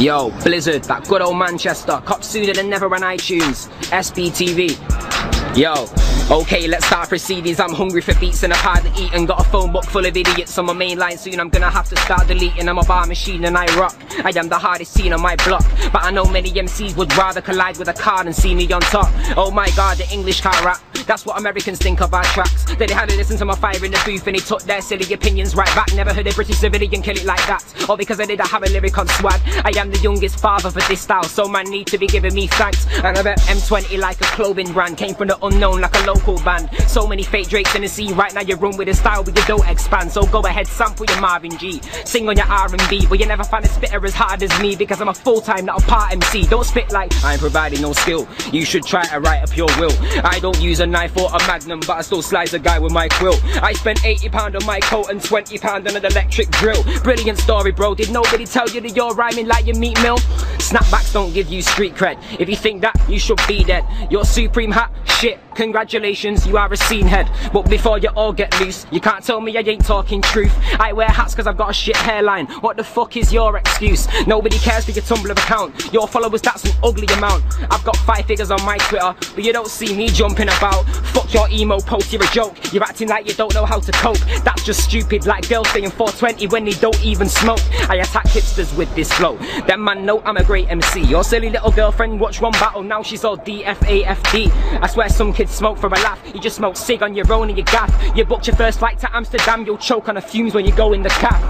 Yo, Blizzard, that good old Manchester. Cop sooner than never on iTunes. SBTV. Yo, okay, let's start proceedings. I'm hungry for beats and a I've eat and Got a phone book full of idiots on my main line soon. I'm gonna have to start deleting. I'm a bar machine and I rock. I am the hardest scene on my block. But I know many MCs would rather collide with a car than see me on top. Oh my god, the English car rap. That's what Americans think of our tracks. That they had to listen to my fire in the booth and they took their silly opinions right back. Never heard a British civilian kill it like that. Or because I did I have a lyric on swag. I am the youngest father for this style, so man need to be giving me thanks. And I bet M20 like a clothing brand came from the unknown like a local band. So many fake Drakes in the scene right now. You run with a style, but you don't expand. So go ahead, sample your Marvin Gaye, sing on your R&B, but you never find a spitter as hard as me because I'm a full time, not a part MC. Don't spit like I ain't providing no skill. You should try to write up your will. I don't use a knife or a magnum, but I still slice a guy with my quill. I spent 80 pound on my coat and 20 pound on an electric drill. Brilliant story, bro. Did nobody tell you that you're rhyming like your meat mill? Snapbacks don't give you street cred. If you think that, you should be dead. Your supreme hat, shit. Congratulations, you are a scene head. But before you all get loose, you can't tell me I ain't talking truth. I wear hats cause I've got a shit hairline. What the fuck is your excuse? Nobody cares for your Tumblr account. Your followers, that's an ugly amount. I've got five figures on my Twitter, but you don't see me jumping about. Fuck your emo post, you're a joke. You're acting like you don't know how to cope. That's just stupid, like girls saying 420 when they don't even smoke. I attack hipsters with this flow. Them man know I'm a great MC. Your silly little girlfriend watched one battle, now she's all DFAFD. I swear some kids smoke for a laugh. You just smoke cig on your own and you gaff. You booked your first flight to Amsterdam, you'll choke on the fumes when you go in the cab.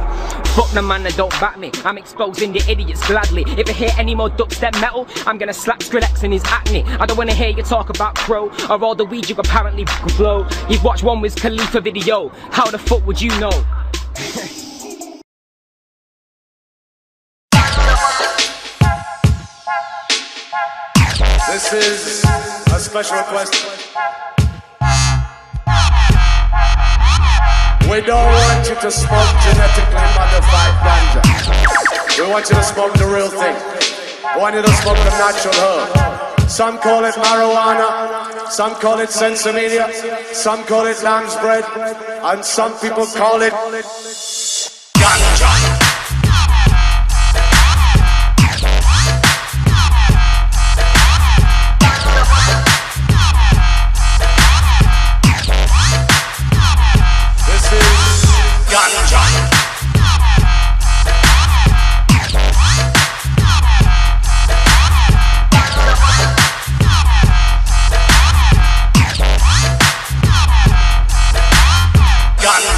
Fuck the man that don't back me. I'm exposing the idiots gladly. If I hear any more dubstep metal, I'm gonna slap Skrillex in his acne. I don't wanna hear you talk about crow or all the weed you apparently blow. You've watched one Wiz Khalifa video. How the fuck would you know? This is special request. We don't want you to smoke genetically modified ganja. We want you to smoke the real thing. We want you to smoke the natural herb. Some call it marijuana, some call it sensimilla, some call it lamb's bread, and some people call it. ganja.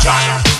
Giant.